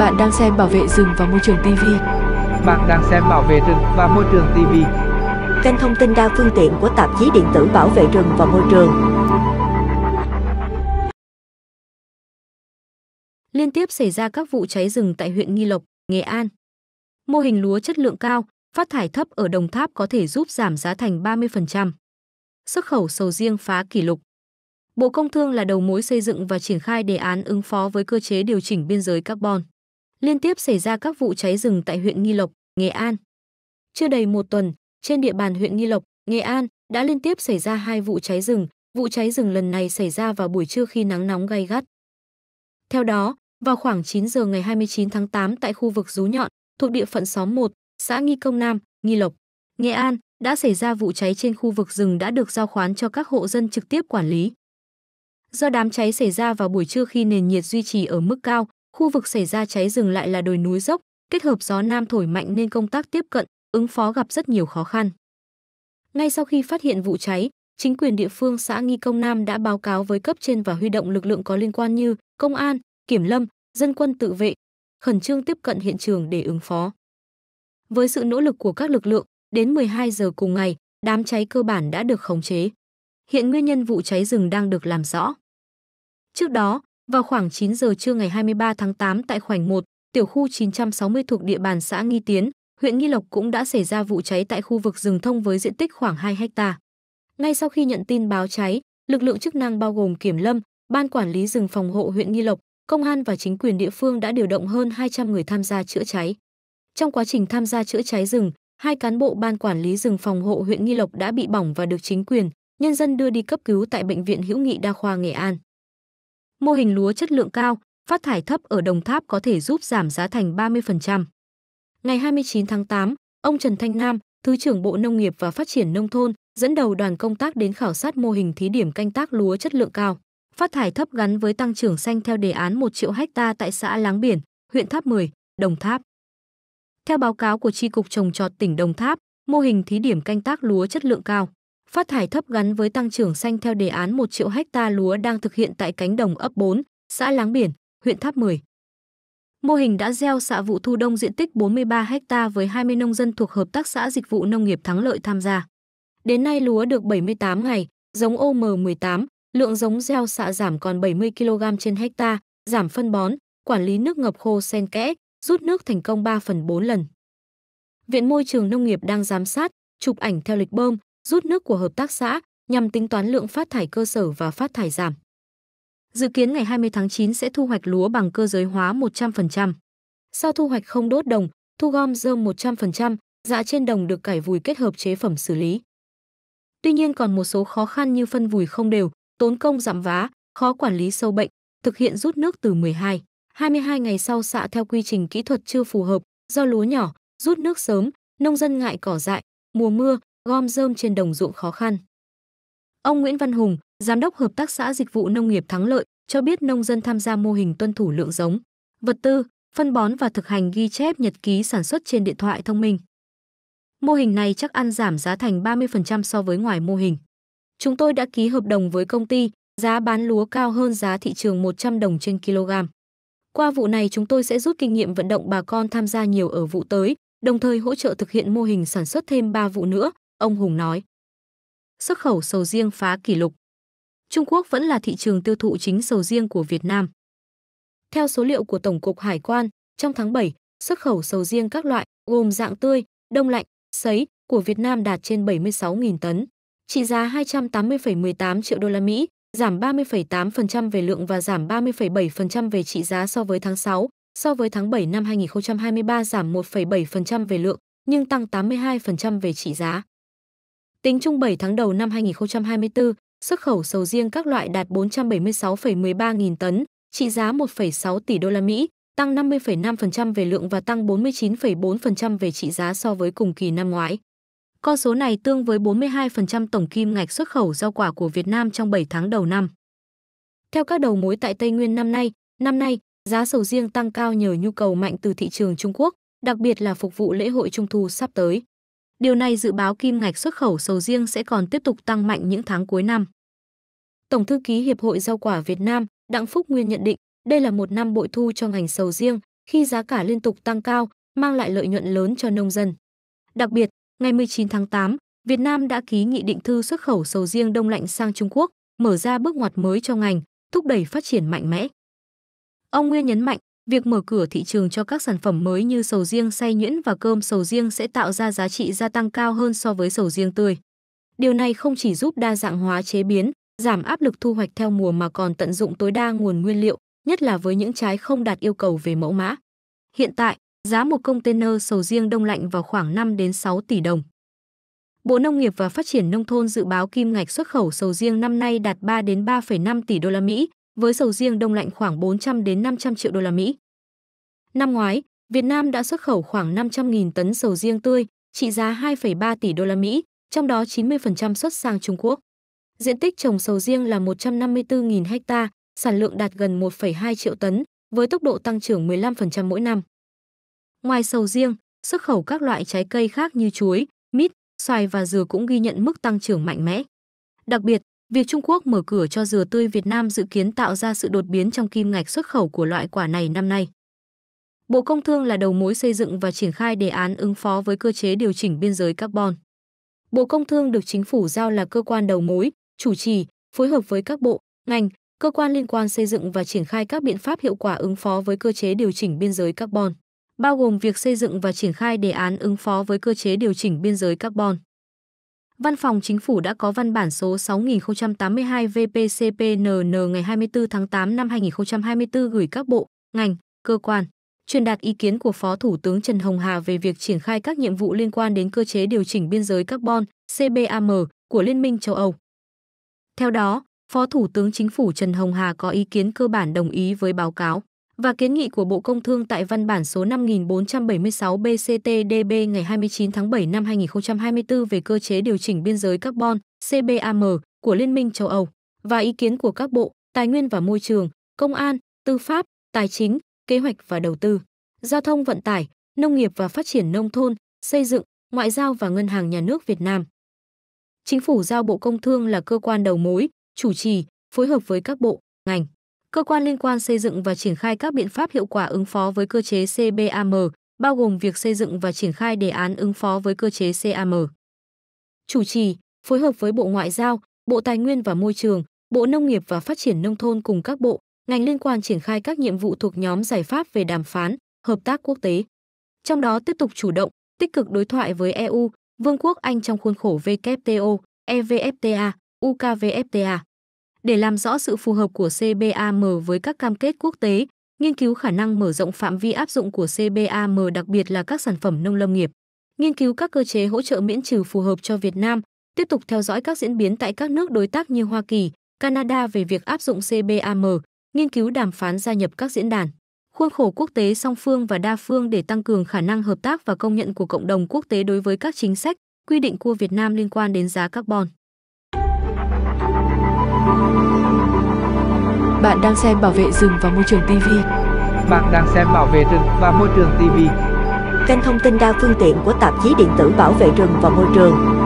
Bạn đang xem Bảo vệ rừng và môi trường TV. Bạn đang xem Bảo vệ rừng và môi trường TV. Kênh thông tin đa phương tiện của tạp chí điện tử Bảo vệ rừng và môi trường. Liên tiếp xảy ra các vụ cháy rừng tại huyện Nghi Lộc, Nghệ An. Mô hình lúa chất lượng cao, phát thải thấp ở Đồng Tháp có thể giúp giảm giá thành 30%. Xuất khẩu sầu riêng phá kỷ lục. Bộ Công Thương là đầu mối xây dựng và triển khai đề án ứng phó với cơ chế điều chỉnh biên giới carbon. Liên tiếp xảy ra các vụ cháy rừng tại huyện Nghi Lộc, Nghệ An. Chưa đầy một tuần, trên địa bàn huyện Nghi Lộc, Nghệ An đã liên tiếp xảy ra hai vụ cháy rừng. Vụ cháy rừng lần này xảy ra vào buổi trưa khi nắng nóng gay gắt. Theo đó, vào khoảng 9 giờ ngày 29 tháng 8 tại khu vực Rú Nhọn, thuộc địa phận xóm 1, xã Nghi Công Nam, Nghi Lộc, Nghệ An, đã xảy ra vụ cháy trên khu vực rừng đã được giao khoán cho các hộ dân trực tiếp quản lý. Do đám cháy xảy ra vào buổi trưa khi nền nhiệt duy trì ở mức cao, khu vực xảy ra cháy rừng lại là đồi núi dốc, kết hợp gió nam thổi mạnh nên công tác tiếp cận, ứng phó gặp rất nhiều khó khăn. Ngay sau khi phát hiện vụ cháy, chính quyền địa phương xã Nghi Công Nam đã báo cáo với cấp trên và huy động lực lượng có liên quan như công an, kiểm lâm, dân quân tự vệ, khẩn trương tiếp cận hiện trường để ứng phó. Với sự nỗ lực của các lực lượng, đến 12 giờ cùng ngày, đám cháy cơ bản đã được khống chế. Hiện nguyên nhân vụ cháy rừng đang được làm rõ. Trước đó, vào khoảng 9 giờ trưa ngày 23 tháng 8 tại khoảnh 1, tiểu khu 960 thuộc địa bàn xã Nghi Tiến, huyện Nghi Lộc cũng đã xảy ra vụ cháy tại khu vực rừng thông với diện tích khoảng 2 hecta. Ngay sau khi nhận tin báo cháy, lực lượng chức năng bao gồm kiểm lâm, ban quản lý rừng phòng hộ huyện Nghi Lộc, công an và chính quyền địa phương đã điều động hơn 200 người tham gia chữa cháy. Trong quá trình tham gia chữa cháy rừng, hai cán bộ ban quản lý rừng phòng hộ huyện Nghi Lộc đã bị bỏng và được chính quyền, nhân dân đưa đi cấp cứu tại bệnh viện Hữu nghị Đa khoa Nghệ An. Mô hình lúa chất lượng cao, phát thải thấp ở Đồng Tháp có thể giúp giảm giá thành 30%. Ngày 29 tháng 8, ông Trần Thanh Nam, Thứ trưởng Bộ Nông nghiệp và Phát triển Nông thôn, dẫn đầu đoàn công tác đến khảo sát mô hình thí điểm canh tác lúa chất lượng cao, phát thải thấp gắn với tăng trưởng xanh theo đề án 1 triệu hecta tại xã Láng Biển, huyện Tháp 10, Đồng Tháp. Theo báo cáo của Tri Cục Trồng Trọt tỉnh Đồng Tháp, mô hình thí điểm canh tác lúa chất lượng cao, phát thải thấp gắn với tăng trưởng xanh theo đề án 1 triệu hecta lúa đang thực hiện tại cánh đồng ấp 4, xã Láng Biển, huyện Tháp 10. Mô hình đã gieo xạ vụ thu đông diện tích 43 hecta với 20 nông dân thuộc Hợp tác xã Dịch vụ Nông nghiệp Thắng Lợi tham gia. Đến nay lúa được 78 ngày, giống OM18, lượng giống gieo xạ giảm còn 70 kg trên hecta, giảm phân bón, quản lý nước ngập khô sen kẽ, rút nước thành công 3 phần 4 lần. Viện Môi trường Nông nghiệp đang giám sát, chụp ảnh theo lịch bơm, rút nước của hợp tác xã nhằm tính toán lượng phát thải cơ sở và phát thải giảm. Dự kiến ngày 20 tháng 9 sẽ thu hoạch lúa bằng cơ giới hóa 100%. Sau thu hoạch không đốt đồng, thu gom rơm 100%, dạ trên đồng được cải vùi kết hợp chế phẩm xử lý. Tuy nhiên còn một số khó khăn như phân vùi không đều, tốn công giảm vá, khó quản lý sâu bệnh, thực hiện rút nước từ 12, 22 ngày sau xạ theo quy trình kỹ thuật chưa phù hợp, do lúa nhỏ, rút nước sớm, nông dân ngại cỏ dại, mùa mưa, gom rơm trên đồng ruộng khó khăn. Ông Nguyễn Văn Hùng, Giám đốc Hợp tác xã Dịch vụ Nông nghiệp Thắng Lợi, cho biết nông dân tham gia mô hình tuân thủ lượng giống, vật tư, phân bón và thực hành ghi chép nhật ký sản xuất trên điện thoại thông minh. Mô hình này chắc ăn giảm giá thành 30% so với ngoài mô hình. Chúng tôi đã ký hợp đồng với công ty, giá bán lúa cao hơn giá thị trường 100 đồng trên kg. Qua vụ này chúng tôi sẽ rút kinh nghiệm vận động bà con tham gia nhiều ở vụ tới, đồng thời hỗ trợ thực hiện mô hình sản xuất thêm 3 vụ nữa, ông Hùng nói. Xuất khẩu sầu riêng phá kỷ lục. Trung Quốc vẫn là thị trường tiêu thụ chính sầu riêng của Việt Nam. Theo số liệu của Tổng cục Hải quan, trong tháng 7, xuất khẩu sầu riêng các loại gồm dạng tươi, đông lạnh, sấy của Việt Nam đạt trên 76.000 tấn, trị giá 280,18 triệu đô la Mỹ, giảm 30,8% về lượng và giảm 30,7% về trị giá so với tháng 6, so với tháng 7 năm 2023 giảm 1,7% về lượng, nhưng tăng 82% về trị giá. Tính chung 7 tháng đầu năm 2024, xuất khẩu sầu riêng các loại đạt 476,13 nghìn tấn, trị giá 1,6 tỷ đô la Mỹ, tăng 50,5% về lượng và tăng 49,4% về trị giá so với cùng kỳ năm ngoái. Con số này tương với 42% tổng kim ngạch xuất khẩu rau quả của Việt Nam trong 7 tháng đầu năm. Theo các đầu mối tại Tây Nguyên năm nay, năm nay, giá sầu riêng tăng cao nhờ nhu cầu mạnh từ thị trường Trung Quốc, đặc biệt là phục vụ lễ hội Trung thu sắp tới. Điều này dự báo kim ngạch xuất khẩu sầu riêng sẽ còn tiếp tục tăng mạnh những tháng cuối năm. Tổng thư ký Hiệp hội Rau quả Việt Nam, Đặng Phúc Nguyên nhận định, đây là một năm bội thu cho ngành sầu riêng, khi giá cả liên tục tăng cao, mang lại lợi nhuận lớn cho nông dân. Đặc biệt, ngày 19 tháng 8, Việt Nam đã ký nghị định thư xuất khẩu sầu riêng đông lạnh sang Trung Quốc, mở ra bước ngoặt mới cho ngành, thúc đẩy phát triển mạnh mẽ. Ông Nguyên nhấn mạnh, việc mở cửa thị trường cho các sản phẩm mới như sầu riêng xay nhuyễn và cơm sầu riêng sẽ tạo ra giá trị gia tăng cao hơn so với sầu riêng tươi. Điều này không chỉ giúp đa dạng hóa chế biến, giảm áp lực thu hoạch theo mùa mà còn tận dụng tối đa nguồn nguyên liệu, nhất là với những trái không đạt yêu cầu về mẫu mã. Hiện tại, giá một container sầu riêng đông lạnh vào khoảng 5 đến 6 tỷ đồng. Bộ Nông nghiệp và Phát triển nông thôn dự báo kim ngạch xuất khẩu sầu riêng năm nay đạt 3 đến 3,5 tỷ đô la Mỹ, với sầu riêng đông lạnh khoảng 400 đến 500 triệu đô la Mỹ. Năm ngoái, Việt Nam đã xuất khẩu khoảng 500.000 tấn sầu riêng tươi, trị giá 2,3 tỷ đô la Mỹ, trong đó 90% xuất sang Trung Quốc. Diện tích trồng sầu riêng là 154.000 ha, sản lượng đạt gần 1,2 triệu tấn, với tốc độ tăng trưởng 15% mỗi năm. Ngoài sầu riêng, xuất khẩu các loại trái cây khác như chuối, mít, xoài và dừa cũng ghi nhận mức tăng trưởng mạnh mẽ. Đặc biệt, việc Trung Quốc mở cửa cho dừa tươi Việt Nam dự kiến tạo ra sự đột biến trong kim ngạch xuất khẩu của loại quả này năm nay. Bộ Công Thương là đầu mối xây dựng và triển khai đề án ứng phó với cơ chế điều chỉnh biên giới carbon. Bộ Công Thương được chính phủ giao là cơ quan đầu mối, chủ trì, phối hợp với các bộ, ngành, cơ quan liên quan xây dựng và triển khai các biện pháp hiệu quả ứng phó với cơ chế điều chỉnh biên giới carbon, bao gồm việc xây dựng và triển khai đề án ứng phó với cơ chế điều chỉnh biên giới carbon. Văn phòng Chính phủ đã có văn bản số 6082 VPCPNN ngày 24 tháng 8 năm 2024 gửi các bộ, ngành, cơ quan, truyền đạt ý kiến của Phó Thủ tướng Trần Hồng Hà về việc triển khai các nhiệm vụ liên quan đến cơ chế điều chỉnh biên giới carbon CBAM của Liên minh châu Âu. Theo đó, Phó Thủ tướng Chính phủ Trần Hồng Hà có ý kiến cơ bản đồng ý với báo cáo và kiến nghị của Bộ Công Thương tại văn bản số 5476 BCTDB ngày 29 tháng 7 năm 2024 về cơ chế điều chỉnh biên giới carbon CBAM của Liên minh châu Âu và ý kiến của các bộ Tài nguyên và Môi trường, Công an, Tư pháp, Tài chính, Kế hoạch và Đầu tư, Giao thông vận tải, Nông nghiệp và Phát triển nông thôn, Xây dựng, Ngoại giao và Ngân hàng Nhà nước Việt Nam. Chính phủ giao Bộ Công Thương là cơ quan đầu mối, chủ trì, phối hợp với các bộ, ngành, cơ quan liên quan xây dựng và triển khai các biện pháp hiệu quả ứng phó với cơ chế CBAM, bao gồm việc xây dựng và triển khai đề án ứng phó với cơ chế CAM. Chủ trì, phối hợp với Bộ Ngoại giao, Bộ Tài nguyên và Môi trường, Bộ Nông nghiệp và Phát triển nông thôn cùng các bộ, ngành liên quan triển khai các nhiệm vụ thuộc nhóm giải pháp về đàm phán, hợp tác quốc tế. Trong đó tiếp tục chủ động, tích cực đối thoại với EU, Vương quốc Anh trong khuôn khổ WTO, EVFTA, UKVFTA. Để làm rõ sự phù hợp của CBAM với các cam kết quốc tế, nghiên cứu khả năng mở rộng phạm vi áp dụng của CBAM đặc biệt là các sản phẩm nông lâm nghiệp, nghiên cứu các cơ chế hỗ trợ miễn trừ phù hợp cho Việt Nam, tiếp tục theo dõi các diễn biến tại các nước đối tác như Hoa Kỳ, Canada về việc áp dụng CBAM, nghiên cứu đàm phán gia nhập các diễn đàn, khuôn khổ quốc tế song phương và đa phương để tăng cường khả năng hợp tác và công nhận của cộng đồng quốc tế đối với các chính sách, quy định của Việt Nam liên quan đến giá carbon. Bạn đang xem Bảo vệ rừng và môi trường TV. Bạn đang xem Bảo vệ rừng và môi trường TV. Kênh thông tin đa phương tiện của tạp chí điện tử Bảo vệ rừng và môi trường.